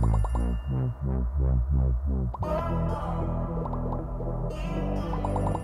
Thank you.